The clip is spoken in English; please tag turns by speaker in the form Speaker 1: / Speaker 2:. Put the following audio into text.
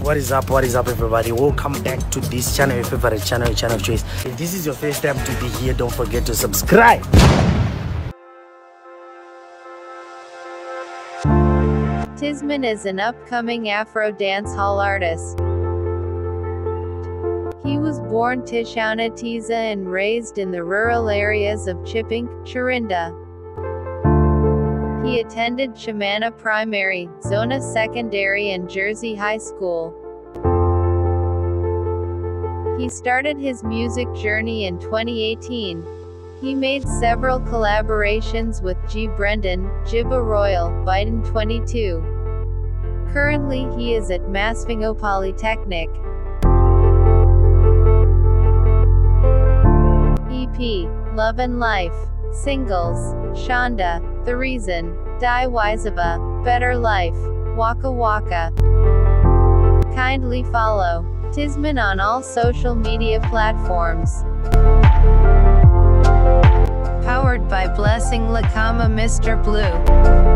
Speaker 1: what is up what is up everybody welcome back to this channel your favorite channel your channel of choice if this is your first time to be here don't forget to subscribe
Speaker 2: Tizman is an upcoming Afro dance hall artist. He was born Tishana Tiza and raised in the rural areas of Chipinge, Chirinda. He attended Chamana Primary, Zona Secondary and Jersey High School. He started his music journey in 2018. He made several collaborations with G. Brendan, Jibba Royal, Biden 22. Currently he is at Masvingo Polytechnic. EP, Love and Life. Singles, Shonda, The Reason, Die Wisava, Better Life, Waka Waka. Kindly follow Tizman on all social media platforms. Powered by Blessing Dhlakama Mr. Blue.